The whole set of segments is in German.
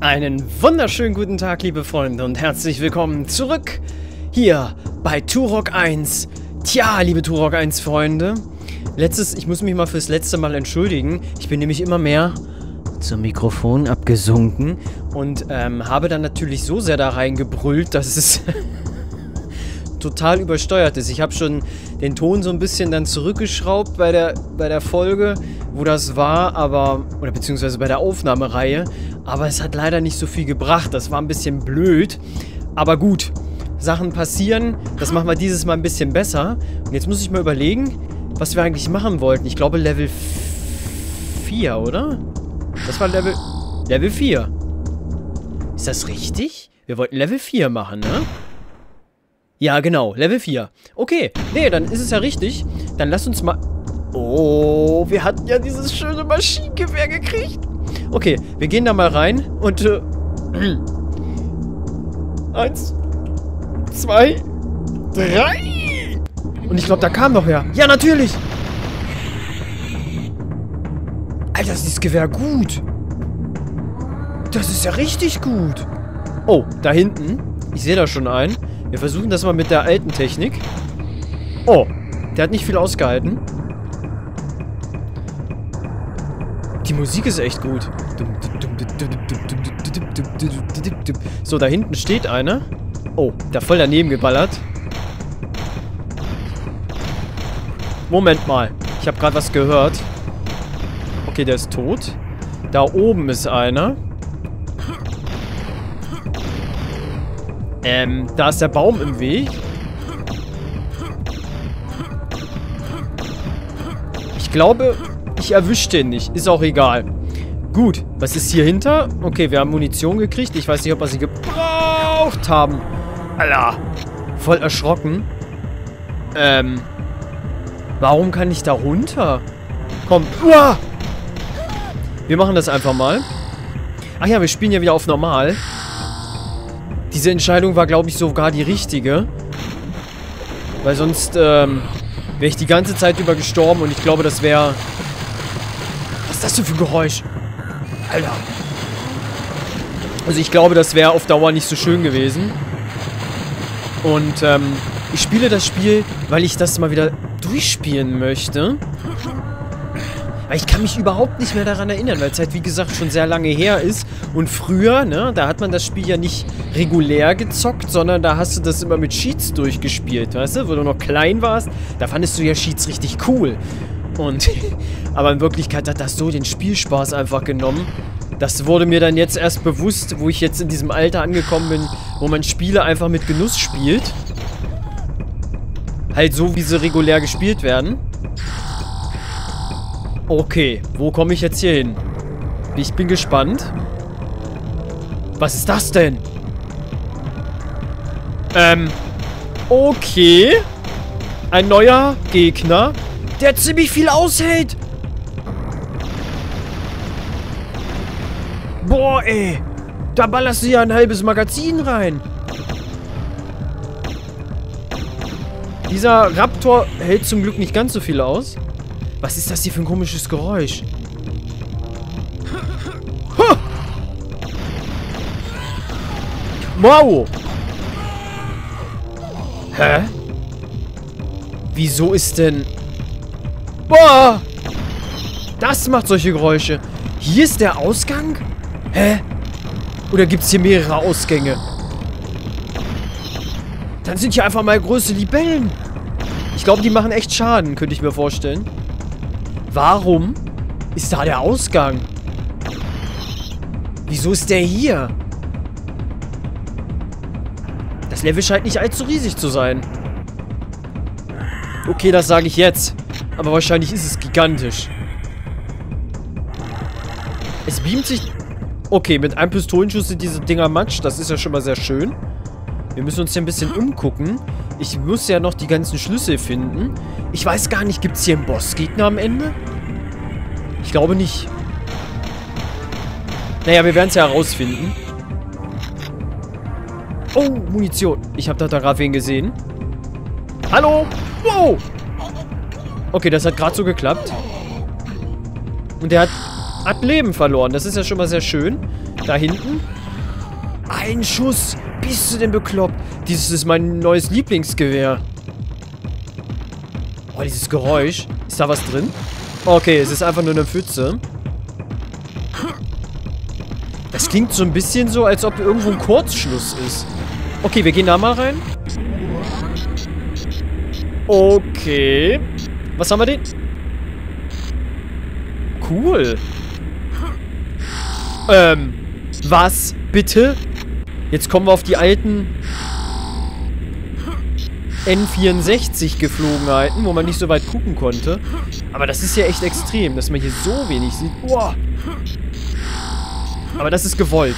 Einen wunderschönen guten Tag, liebe Freunde, und herzlich willkommen zurück hier bei Turok 1. Tja, liebe Turok 1 Freunde, letztes, ich muss mich mal fürs letzte Mal entschuldigen. Ich bin nämlich immer mehr zum Mikrofon abgesunken und ähm, habe dann natürlich so sehr da reingebrüllt, dass es total übersteuert ist. Ich habe schon den Ton so ein bisschen dann zurückgeschraubt bei der, bei der Folge, wo das war, aber, oder beziehungsweise bei der Aufnahmereihe, aber es hat leider nicht so viel gebracht. Das war ein bisschen blöd, aber gut. Sachen passieren, das machen wir dieses Mal ein bisschen besser. Und jetzt muss ich mal überlegen, was wir eigentlich machen wollten. Ich glaube Level 4, oder? Das war Level, Level 4. Ist das richtig? Wir wollten Level 4 machen, ne? Ja, genau. Level 4. Okay. Nee, dann ist es ja richtig. Dann lass uns mal... Oh, wir hatten ja dieses schöne Maschinengewehr gekriegt. Okay, wir gehen da mal rein und... Äh, eins, zwei, drei. Und ich glaube, da kam noch her. Ja, natürlich. Alter, ist dieses Gewehr gut. Das ist ja richtig gut. Oh, da hinten. Ich sehe da schon einen. Wir versuchen das mal mit der alten Technik. Oh, der hat nicht viel ausgehalten. Die Musik ist echt gut. So, da hinten steht einer. Oh, der voll daneben geballert. Moment mal. Ich habe gerade was gehört. Okay, der ist tot. Da oben ist einer. Ähm, da ist der Baum im Weg. Ich glaube, ich erwische den nicht. Ist auch egal. Gut, was ist hier hinter? Okay, wir haben Munition gekriegt. Ich weiß nicht, ob wir sie gebraucht haben. Alter, voll erschrocken. Ähm, warum kann ich da runter? Komm, uah! Wir machen das einfach mal. Ach ja, wir spielen ja wieder auf normal. Diese Entscheidung war, glaube ich, sogar die richtige. Weil sonst ähm, wäre ich die ganze Zeit über gestorben und ich glaube, das wäre... Was ist das denn für ein Geräusch? Alter. Also ich glaube, das wäre auf Dauer nicht so schön gewesen. Und ähm, ich spiele das Spiel, weil ich das mal wieder durchspielen möchte. Weil ich kann mich überhaupt nicht mehr daran erinnern, weil es halt wie gesagt schon sehr lange her ist. Und früher, ne, da hat man das Spiel ja nicht regulär gezockt, sondern da hast du das immer mit Cheats durchgespielt, weißt du? Wo du noch klein warst, da fandest du ja Cheats richtig cool. Und, aber in Wirklichkeit hat das so den Spielspaß einfach genommen. Das wurde mir dann jetzt erst bewusst, wo ich jetzt in diesem Alter angekommen bin, wo man Spiele einfach mit Genuss spielt. Halt so, wie sie regulär gespielt werden. Okay, wo komme ich jetzt hier hin? Ich bin gespannt. Was ist das denn? Ähm, okay. Ein neuer Gegner, der ziemlich viel aushält. Boah, ey. Da ballerst du ja ein halbes Magazin rein. Dieser Raptor hält zum Glück nicht ganz so viel aus. Was ist das hier für ein komisches Geräusch? Huh! Wow! Hä? Wieso ist denn... Boah! Das macht solche Geräusche. Hier ist der Ausgang? Hä? Oder gibt es hier mehrere Ausgänge? Dann sind hier einfach mal große Libellen. Ich glaube, die machen echt Schaden, könnte ich mir vorstellen. Warum ist da der Ausgang? Wieso ist der hier? Das Level scheint nicht allzu riesig zu sein. Okay, das sage ich jetzt. Aber wahrscheinlich ist es gigantisch. Es beamt sich... Okay, mit einem Pistolenschuss sind diese Dinger matsch. Das ist ja schon mal sehr schön. Wir müssen uns hier ein bisschen umgucken. Ich muss ja noch die ganzen Schlüssel finden. Ich weiß gar nicht, gibt es hier einen Bossgegner am Ende? Ich glaube nicht. Naja, wir werden es ja herausfinden. Oh, Munition. Ich habe da gerade wen gesehen. Hallo? Wow! Okay, das hat gerade so geklappt. Und der hat Hat Leben verloren. Das ist ja schon mal sehr schön. Da hinten. Ein Schuss. Bist du denn bekloppt? Dieses ist mein neues Lieblingsgewehr. Oh, dieses Geräusch. Ist da was drin? Okay, es ist einfach nur eine Pfütze. Das klingt so ein bisschen so, als ob irgendwo ein Kurzschluss ist. Okay, wir gehen da mal rein. Okay. Was haben wir denn? Cool. Ähm, was? Bitte? Jetzt kommen wir auf die alten N64-Geflogenheiten, wo man nicht so weit gucken konnte. Aber das ist ja echt extrem, dass man hier so wenig sieht. Boah. Aber das ist gewollt.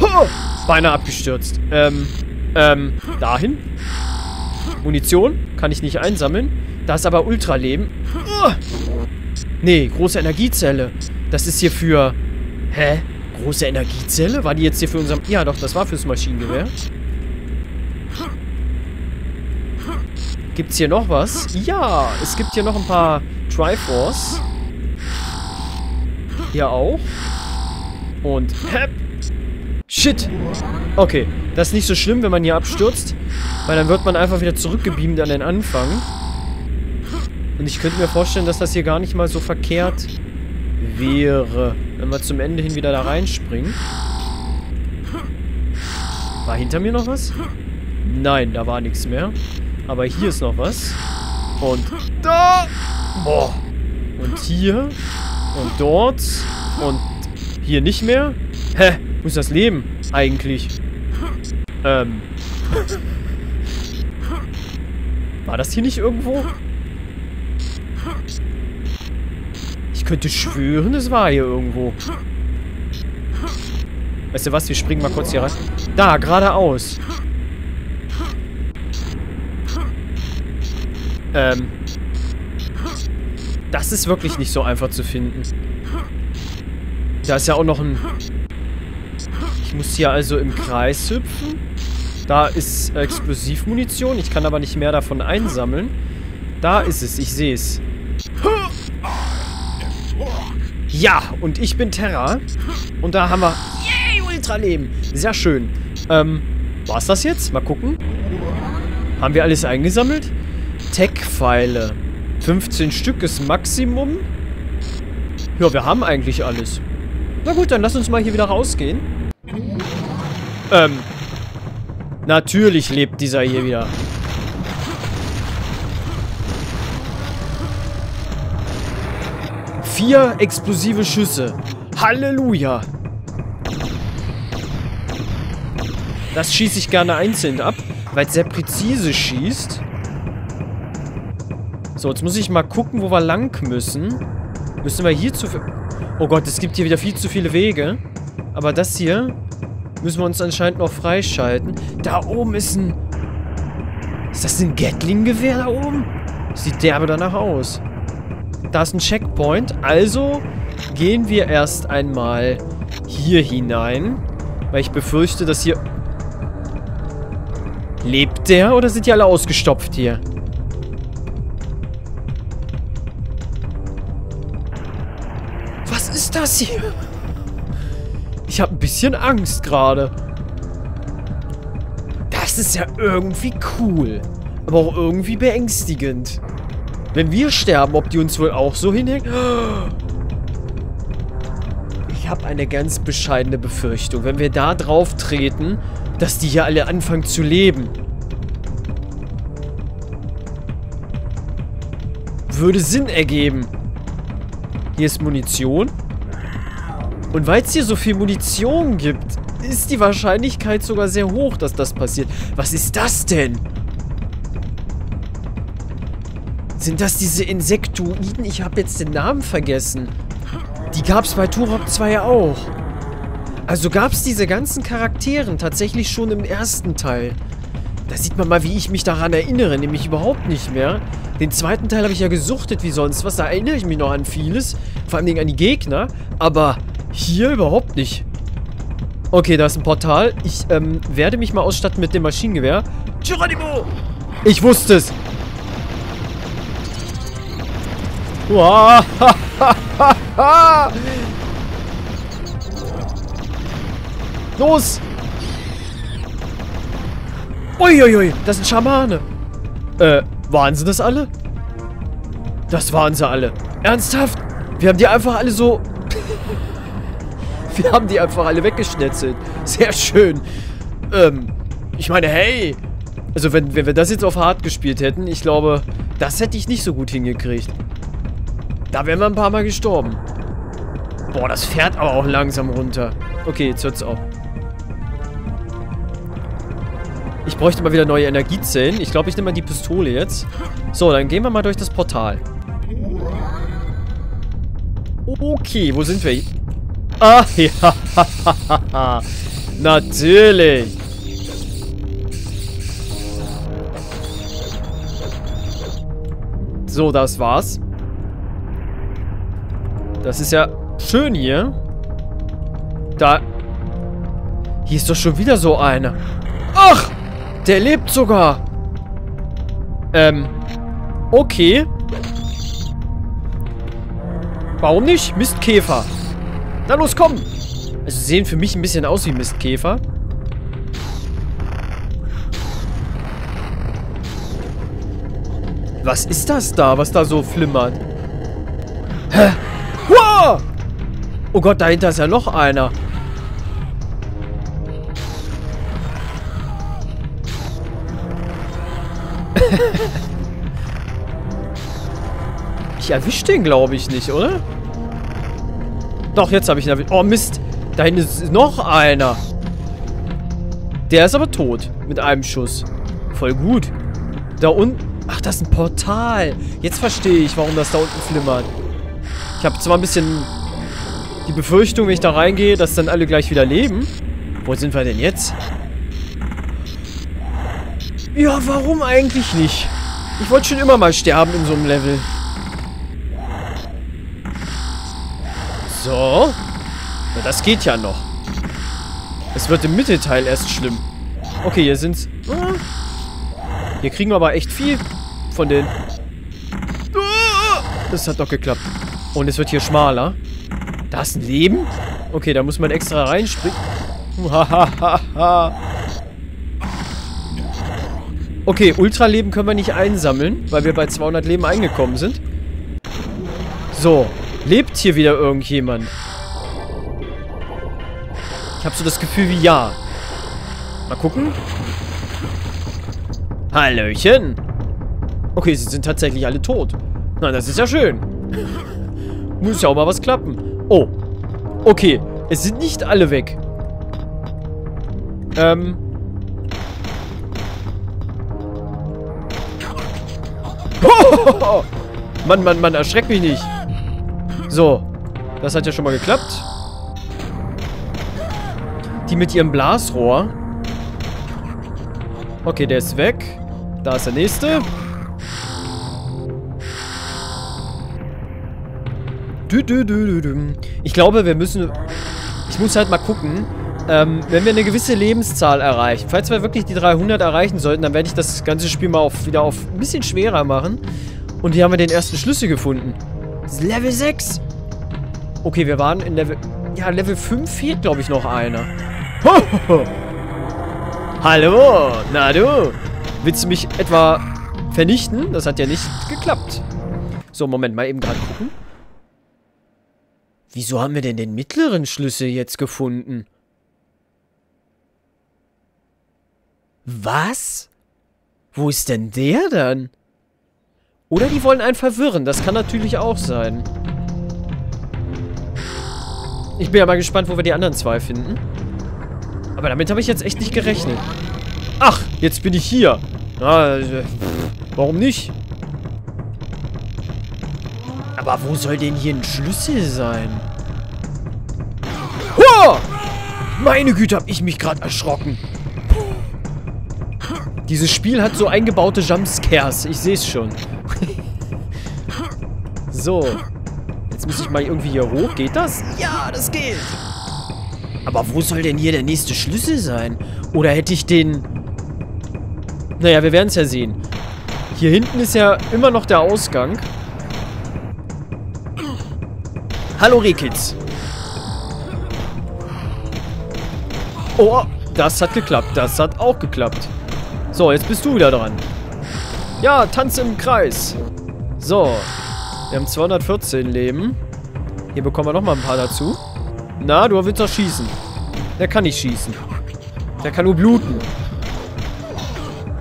Huh! Beinahe abgestürzt. Ähm, ähm, dahin. Munition kann ich nicht einsammeln. Da ist aber Ultraleben. Uh! Nee, große Energiezelle. Das ist hier für... Hä? Große Energiezelle? War die jetzt hier für unser... Ja, doch, das war fürs Maschinengewehr. Gibt's hier noch was? Ja, es gibt hier noch ein paar Triforce. Hier auch. Und... Hep. Shit. Okay, das ist nicht so schlimm, wenn man hier abstürzt. Weil dann wird man einfach wieder zurückgebeamt an den Anfang. Und ich könnte mir vorstellen, dass das hier gar nicht mal so verkehrt wäre, wenn wir zum Ende hin wieder da reinspringen. War hinter mir noch was? Nein, da war nichts mehr. Aber hier ist noch was. Und da! Boah. Und hier. Und dort. Und hier nicht mehr. Hä? Wo ist das Leben? Eigentlich. Ähm. War das hier nicht irgendwo? Ich könnte schwören, es war hier irgendwo. Weißt du was? Wir springen mal kurz hier rein. Da, geradeaus. Ähm. Das ist wirklich nicht so einfach zu finden. Da ist ja auch noch ein... Ich muss hier also im Kreis hüpfen. Da ist Explosivmunition. Ich kann aber nicht mehr davon einsammeln. Da ist es. Ich sehe es. Ja, und ich bin Terra. Und da haben wir... Yay, Ultraleben. Sehr schön. Ähm, war's das jetzt? Mal gucken. Haben wir alles eingesammelt? Tech-Pfeile. 15 Stück ist Maximum. Ja, wir haben eigentlich alles. Na gut, dann lass uns mal hier wieder rausgehen. Ähm, Natürlich lebt dieser hier wieder. Vier explosive Schüsse. Halleluja. Das schieße ich gerne einzeln ab, weil es sehr präzise schießt. So, jetzt muss ich mal gucken, wo wir lang müssen. Müssen wir hier zu... Oh Gott, es gibt hier wieder viel zu viele Wege. Aber das hier Müssen wir uns anscheinend noch freischalten. Da oben ist ein... Ist das ein Gatling-Gewehr da oben? Sieht derbe danach aus. Da ist ein Checkpoint. Also gehen wir erst einmal hier hinein. Weil ich befürchte, dass hier... Lebt der oder sind die alle ausgestopft hier? Was ist das hier? Ich habe ein bisschen Angst gerade. Das ist ja irgendwie cool. Aber auch irgendwie beängstigend. Wenn wir sterben, ob die uns wohl auch so hinhängen? Ich habe eine ganz bescheidene Befürchtung. Wenn wir da drauf treten, dass die hier alle anfangen zu leben. Würde Sinn ergeben. Hier ist Munition. Und weil es hier so viel Munition gibt, ist die Wahrscheinlichkeit sogar sehr hoch, dass das passiert. Was ist das denn? Sind das diese Insektoiden? Ich habe jetzt den Namen vergessen. Die gab es bei Turok 2 auch. Also gab es diese ganzen Charakteren tatsächlich schon im ersten Teil. Da sieht man mal, wie ich mich daran erinnere, nämlich überhaupt nicht mehr. Den zweiten Teil habe ich ja gesuchtet wie sonst was, da erinnere ich mich noch an vieles. Vor allem an die Gegner, aber hier überhaupt nicht. Okay, da ist ein Portal. Ich ähm, werde mich mal ausstatten mit dem Maschinengewehr. Geronimo! Ich wusste es! Los! Uiuiui, das sind Schamane. Äh, waren sie das alle? Das waren sie alle. Ernsthaft? Wir haben die einfach alle so... Wir haben die einfach alle weggeschnetzelt. Sehr schön. Ähm, ich meine, hey. Also, wenn, wenn wir das jetzt auf hart gespielt hätten, ich glaube, das hätte ich nicht so gut hingekriegt. Da wären wir ein paar Mal gestorben. Boah, das fährt aber auch langsam runter. Okay, jetzt hört's auf. Ich bräuchte mal wieder neue Energiezellen. Ich glaube, ich nehme mal die Pistole jetzt. So, dann gehen wir mal durch das Portal. Okay, wo sind wir? Ah, ja. Natürlich. So, das war's. Das ist ja schön hier. Da... Hier ist doch schon wieder so einer. Ach! Der lebt sogar. Ähm. Okay. Warum nicht? Mistkäfer. Na los, komm. Also sehen für mich ein bisschen aus wie Mistkäfer. Was ist das da, was da so flimmert? Hä? Oh Gott, dahinter ist ja noch einer. ich erwische den, glaube ich, nicht, oder? Doch, jetzt habe ich ihn erwischt. Oh, Mist. Da hinten ist noch einer. Der ist aber tot. Mit einem Schuss. Voll gut. Da unten... Ach, das ist ein Portal. Jetzt verstehe ich, warum das da unten flimmert. Ich habe zwar ein bisschen die Befürchtung, wenn ich da reingehe, dass dann alle gleich wieder leben. Wo sind wir denn jetzt? Ja, warum eigentlich nicht? Ich wollte schon immer mal sterben in so einem Level. So. Na, das geht ja noch. Es wird im Mittelteil erst schlimm. Okay, hier sind's... Hier kriegen wir aber echt viel von den... Ah. Das hat doch geklappt. Und es wird hier schmaler. Da ist ein Leben? Okay, da muss man extra reinspringen. okay, Ultraleben können wir nicht einsammeln, weil wir bei 200 Leben eingekommen sind. So, Lebt hier wieder irgendjemand? Ich habe so das Gefühl wie ja. Mal gucken. Hallöchen. Okay, sie sind tatsächlich alle tot. Na, das ist ja schön. Muss ja auch mal was klappen. Oh. Okay. Es sind nicht alle weg. Ähm. Mann, Mann, Mann, erschreck mich nicht. So. Das hat ja schon mal geklappt. Die mit ihrem Blasrohr. Okay, der ist weg. Da ist der nächste. Ich glaube, wir müssen... Ich muss halt mal gucken. Ähm, wenn wir eine gewisse Lebenszahl erreichen, falls wir wirklich die 300 erreichen sollten, dann werde ich das ganze Spiel mal auf, wieder auf ein bisschen schwerer machen. Und hier haben wir den ersten Schlüssel gefunden. Level 6. Okay, wir waren in Level... Ja, Level 5 fehlt, glaube ich, noch einer. Hallo, na du. Willst du mich etwa vernichten? Das hat ja nicht geklappt. So, Moment, mal eben gerade gucken. Wieso haben wir denn den mittleren Schlüssel jetzt gefunden? Was? Wo ist denn der dann? Oder die wollen einen verwirren. Das kann natürlich auch sein. Ich bin ja mal gespannt, wo wir die anderen zwei finden. Aber damit habe ich jetzt echt nicht gerechnet. Ach, jetzt bin ich hier. Na, äh, warum nicht? Aber wo soll denn hier ein Schlüssel sein? Huh! Meine Güte, habe ich mich gerade erschrocken. Dieses Spiel hat so eingebaute Jumpscares. Ich sehe es schon. so. Jetzt muss ich mal irgendwie hier hoch. Geht das? Ja, das geht. Aber wo soll denn hier der nächste Schlüssel sein? Oder hätte ich den... Naja, wir werden es ja sehen. Hier hinten ist ja immer noch der Ausgang. Hallo Rehkitz. Oh, das hat geklappt. Das hat auch geklappt. So, jetzt bist du wieder dran. Ja, tanze im Kreis. So. Wir haben 214 Leben. Hier bekommen wir nochmal ein paar dazu. Na, du willst doch schießen. Der kann nicht schießen. Der kann nur bluten.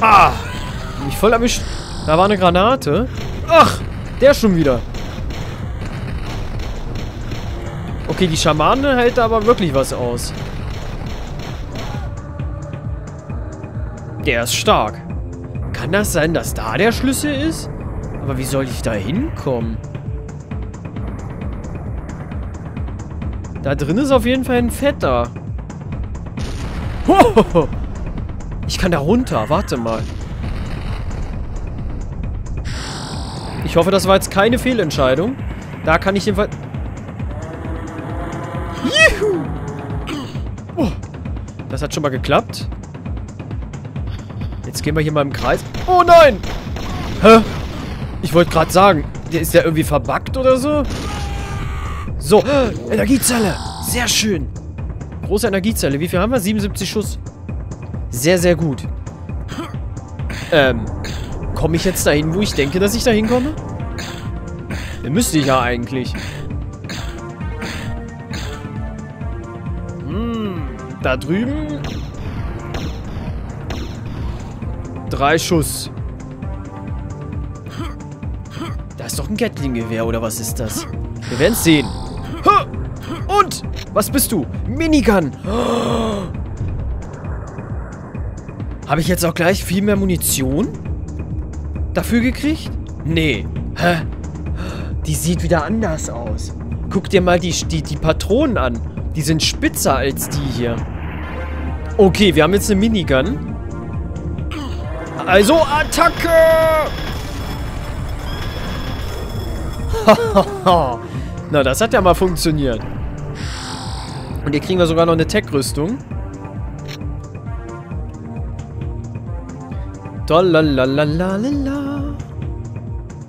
Ah! Mich voll erwischt. Da war eine Granate. Ach! Der schon wieder. Okay, die Schamane hält da aber wirklich was aus. Der ist stark. Kann das sein, dass da der Schlüssel ist? Aber wie soll ich da hinkommen? Da drin ist auf jeden Fall ein Fetter. Ich kann da runter. Warte mal. Ich hoffe, das war jetzt keine Fehlentscheidung. Da kann ich jedenfalls... das hat schon mal geklappt. Jetzt gehen wir hier mal im Kreis. Oh nein! Hä? Ich wollte gerade sagen, der ist ja irgendwie verbuggt oder so. So, Energiezelle. Sehr schön. Große Energiezelle. Wie viel haben wir? 77 Schuss. Sehr, sehr gut. Ähm, komme ich jetzt dahin, wo ich denke, dass ich da hinkomme? Müsste ich ja eigentlich. Da drüben Drei Schuss. Da ist doch ein Gatling-Gewehr, oder was ist das? Wir werden es sehen. Und? Was bist du? Minigun. Habe ich jetzt auch gleich viel mehr Munition dafür gekriegt? Nee. Hä? Die sieht wieder anders aus. Guck dir mal die, die, die Patronen an. Die sind spitzer als die hier. Okay, wir haben jetzt eine Minigun. Also Attacke! Na, das hat ja mal funktioniert. Und hier kriegen wir sogar noch eine Tech-Rüstung.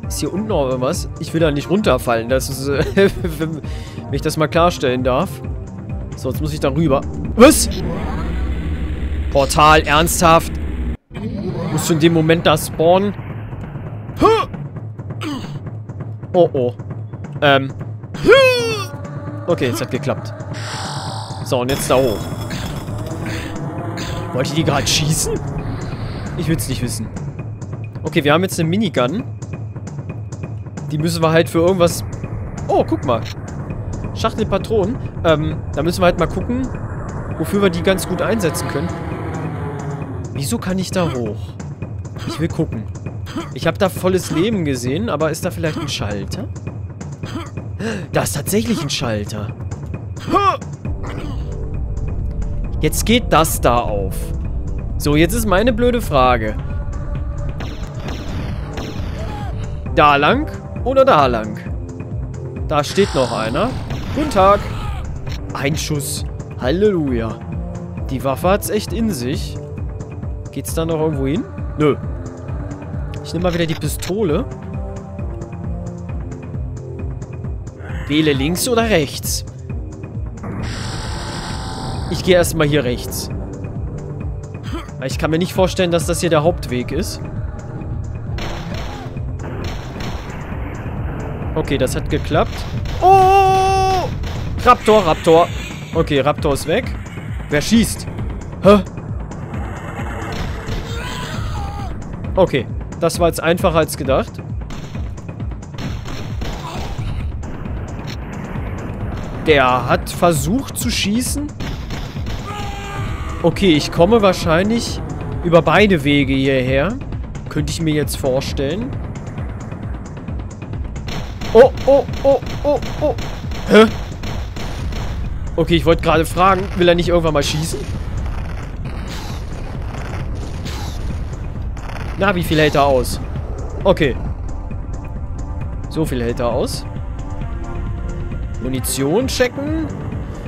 Ist hier unten noch irgendwas? Ich will da nicht runterfallen. Das ist, äh, wenn ich das mal klarstellen darf. So, jetzt muss ich da rüber. Was? Portal, ernsthaft? Musst du in dem Moment da spawnen? Oh, oh. Ähm. Okay, es hat geklappt. So, und jetzt da hoch. Wollte die gerade schießen? Ich will es nicht wissen. Okay, wir haben jetzt eine Minigun. Die müssen wir halt für irgendwas... Oh, guck mal. Schachtel Patronen. Ähm, da müssen wir halt mal gucken, wofür wir die ganz gut einsetzen können. Wieso kann ich da hoch? Ich will gucken. Ich habe da volles Leben gesehen, aber ist da vielleicht ein Schalter? Da ist tatsächlich ein Schalter. Jetzt geht das da auf. So, jetzt ist meine blöde Frage. Da lang oder da lang? Da steht noch einer. Guten Tag. Ein Schuss. Halleluja. Die Waffe hat's echt in sich. Geht's da noch irgendwo hin? Nö. Ich nehme mal wieder die Pistole. Wähle links oder rechts. Ich gehe erstmal hier rechts. Ich kann mir nicht vorstellen, dass das hier der Hauptweg ist. Okay, das hat geklappt. Oh! Raptor, Raptor. Okay, Raptor ist weg. Wer schießt? Hä? Okay, das war jetzt einfacher als gedacht. Der hat versucht zu schießen. Okay, ich komme wahrscheinlich über beide Wege hierher. Könnte ich mir jetzt vorstellen. Oh, oh, oh, oh, oh. Hä? Okay, ich wollte gerade fragen, will er nicht irgendwann mal schießen? Na, wie viel hält er aus? Okay. So viel hält er aus. Munition checken.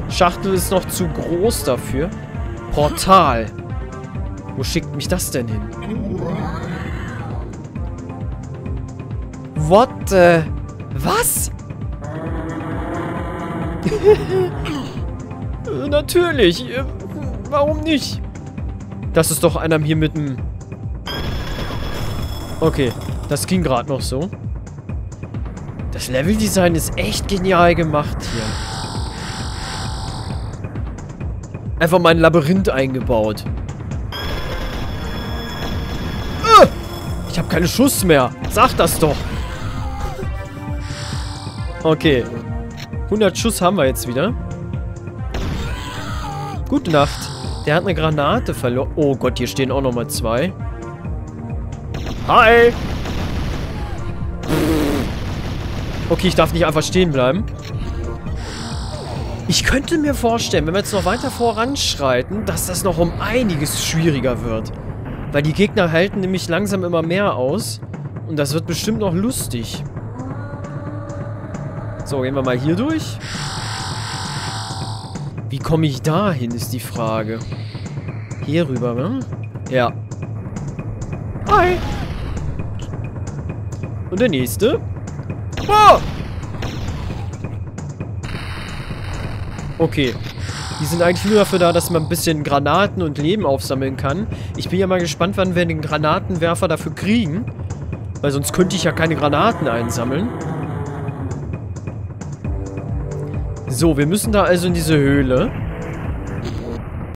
Schachtel ist noch zu groß dafür. Portal. Wo schickt mich das denn hin? What the... Was? Natürlich. Äh, warum nicht? Das ist doch einer hier mit dem... Okay, das ging gerade noch so. Das Leveldesign ist echt genial gemacht hier. Einfach mal ein Labyrinth eingebaut. Äh, ich habe keine Schuss mehr. Sag das doch. Okay. 100 Schuss haben wir jetzt wieder. Gute Nacht. Der hat eine Granate verloren. Oh Gott, hier stehen auch nochmal zwei. Hi! Okay, ich darf nicht einfach stehen bleiben. Ich könnte mir vorstellen, wenn wir jetzt noch weiter voranschreiten, dass das noch um einiges schwieriger wird. Weil die Gegner halten nämlich langsam immer mehr aus. Und das wird bestimmt noch lustig. So, gehen wir mal hier durch. Wie komme ich da hin, ist die Frage. Hier rüber, ne? Ja. Hi! Und der nächste. Oh! Okay. Die sind eigentlich nur dafür da, dass man ein bisschen Granaten und Leben aufsammeln kann. Ich bin ja mal gespannt, wann wir den Granatenwerfer dafür kriegen. Weil sonst könnte ich ja keine Granaten einsammeln. So, wir müssen da also in diese Höhle.